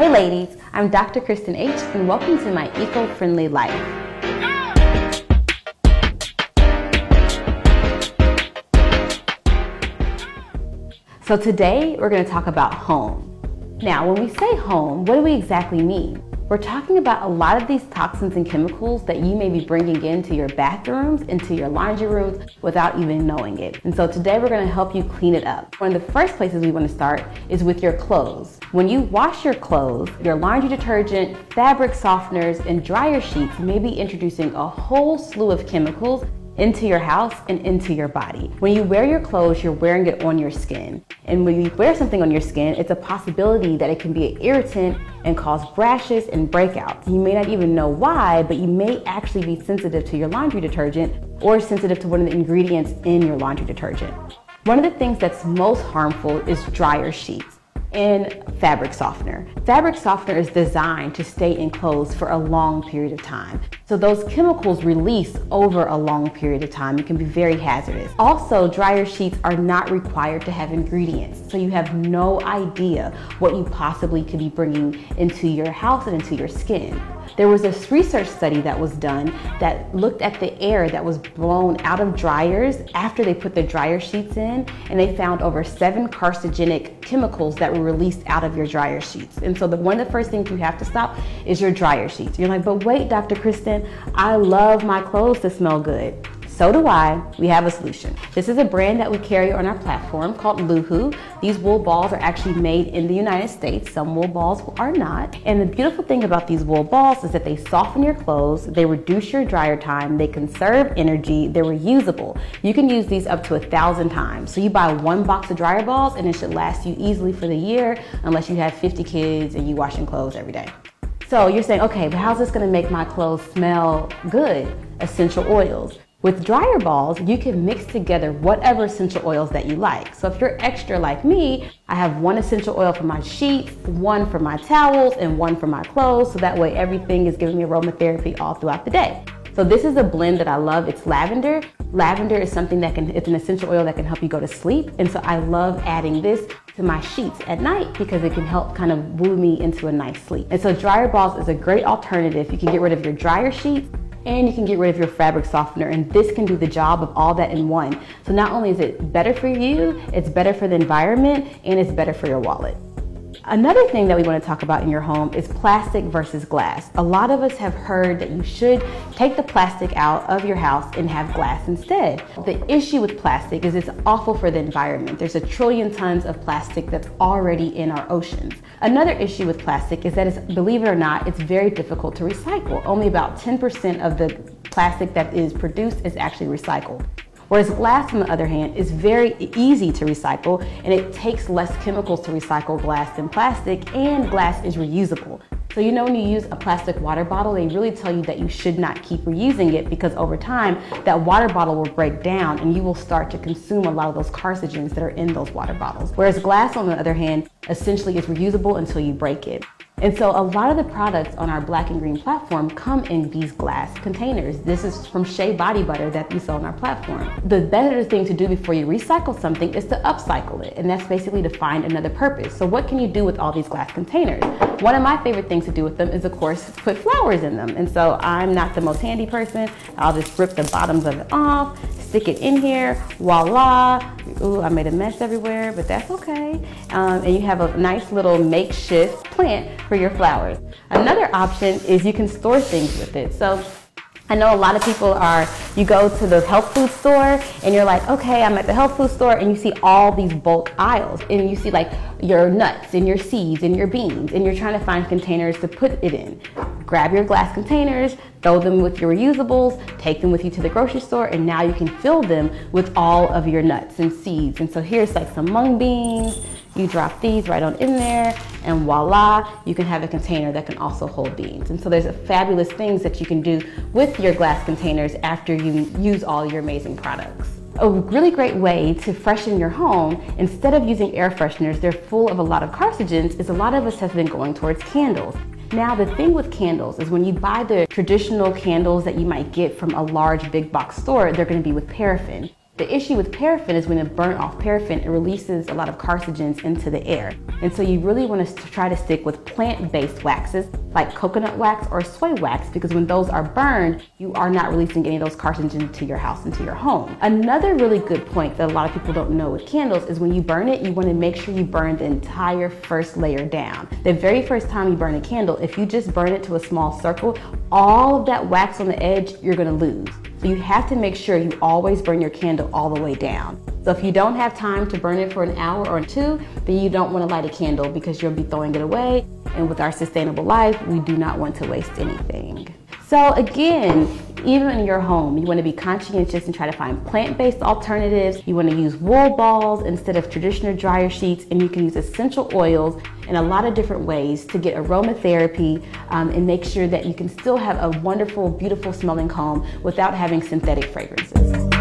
Hey ladies, I'm Dr. Kristen H and welcome to my eco-friendly life. So today we're going to talk about home. Now, when we say home, what do we exactly mean? We're talking about a lot of these toxins and chemicals that you may be bringing into your bathrooms, into your laundry rooms without even knowing it. And so today we're gonna help you clean it up. One of the first places we wanna start is with your clothes. When you wash your clothes, your laundry detergent, fabric softeners, and dryer sheets may be introducing a whole slew of chemicals into your house and into your body. When you wear your clothes, you're wearing it on your skin. And when you wear something on your skin, it's a possibility that it can be an irritant and cause rashes and breakouts. You may not even know why, but you may actually be sensitive to your laundry detergent or sensitive to one of the ingredients in your laundry detergent. One of the things that's most harmful is dryer sheets and fabric softener. Fabric softener is designed to stay in clothes for a long period of time. So those chemicals release over a long period of time. It can be very hazardous. Also, dryer sheets are not required to have ingredients. So you have no idea what you possibly could be bringing into your house and into your skin. There was a research study that was done that looked at the air that was blown out of dryers after they put the dryer sheets in, and they found over seven carcinogenic chemicals that were released out of your dryer sheets. And so the one of the first things you have to stop is your dryer sheets. You're like, but wait, Dr. Kristen, I love my clothes to smell good. So do I. We have a solution. This is a brand that we carry on our platform called LooHoo. These wool balls are actually made in the United States. Some wool balls are not. And the beautiful thing about these wool balls is that they soften your clothes, they reduce your dryer time, they conserve energy, they're reusable. You can use these up to a thousand times. So you buy one box of dryer balls and it should last you easily for the year unless you have 50 kids and you washing clothes every day. So you're saying, okay, but how's this gonna make my clothes smell good? Essential oils. With dryer balls, you can mix together whatever essential oils that you like. So if you're extra like me, I have one essential oil for my sheets, one for my towels, and one for my clothes. So that way everything is giving me aromatherapy all throughout the day. So this is a blend that I love. It's lavender. Lavender is something that can, it's an essential oil that can help you go to sleep. And so I love adding this to my sheets at night because it can help kind of woo me into a nice sleep. And so dryer balls is a great alternative. You can get rid of your dryer sheets and you can get rid of your fabric softener and this can do the job of all that in one. So not only is it better for you, it's better for the environment and it's better for your wallet. Another thing that we want to talk about in your home is plastic versus glass. A lot of us have heard that you should take the plastic out of your house and have glass instead. The issue with plastic is it's awful for the environment. There's a trillion tons of plastic that's already in our oceans. Another issue with plastic is that it's, believe it or not, it's very difficult to recycle. Only about 10% of the plastic that is produced is actually recycled. Whereas glass, on the other hand, is very easy to recycle and it takes less chemicals to recycle glass than plastic and glass is reusable. So you know when you use a plastic water bottle, they really tell you that you should not keep reusing it because over time that water bottle will break down and you will start to consume a lot of those carcinogens that are in those water bottles. Whereas glass on the other hand essentially is reusable until you break it. And so a lot of the products on our black and green platform come in these glass containers. This is from Shea Body Butter that we sell on our platform. The better thing to do before you recycle something is to upcycle it. And that's basically to find another purpose. So what can you do with all these glass containers? One of my favorite things to do with them is of course put flowers in them. And so I'm not the most handy person. I'll just rip the bottoms of it off, stick it in here, voila. Ooh, I made a mess everywhere, but that's okay. Um, and you have a nice little makeshift plant for your flowers. Another option is you can store things with it. So I know a lot of people are, you go to the health food store and you're like, okay, I'm at the health food store and you see all these bulk aisles and you see like your nuts and your seeds and your beans and you're trying to find containers to put it in. Grab your glass containers, throw them with your reusables, take them with you to the grocery store, and now you can fill them with all of your nuts and seeds. And so here's like some mung beans. You drop these right on in there, and voila, you can have a container that can also hold beans. And so there's a fabulous things that you can do with your glass containers after you use all your amazing products a really great way to freshen your home, instead of using air fresheners, they're full of a lot of carcinogens, is a lot of us have been going towards candles. Now, the thing with candles is when you buy the traditional candles that you might get from a large big box store, they're gonna be with paraffin. The issue with paraffin is when it burnt off paraffin, it releases a lot of carcinogens into the air. And so you really want to try to stick with plant-based waxes like coconut wax or soy wax because when those are burned, you are not releasing any of those carcinogens to your house, into your home. Another really good point that a lot of people don't know with candles is when you burn it, you want to make sure you burn the entire first layer down. The very first time you burn a candle, if you just burn it to a small circle, all of that wax on the edge, you're going to lose. So you have to make sure you always burn your candle all the way down. So if you don't have time to burn it for an hour or two, then you don't want to light a candle because you'll be throwing it away. And with our sustainable life, we do not want to waste anything. So again, even in your home, you want to be conscientious and try to find plant-based alternatives. You want to use wool balls instead of traditional dryer sheets, and you can use essential oils in a lot of different ways to get aromatherapy um, and make sure that you can still have a wonderful, beautiful smelling home without having synthetic fragrances.